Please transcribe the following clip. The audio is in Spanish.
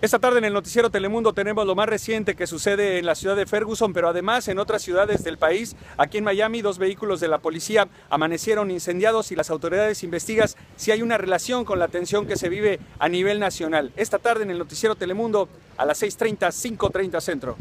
Esta tarde en el noticiero Telemundo tenemos lo más reciente que sucede en la ciudad de Ferguson, pero además en otras ciudades del país. Aquí en Miami, dos vehículos de la policía amanecieron incendiados y las autoridades investigan si hay una relación con la tensión que se vive a nivel nacional. Esta tarde en el noticiero Telemundo a las 6.30, 5.30 centro.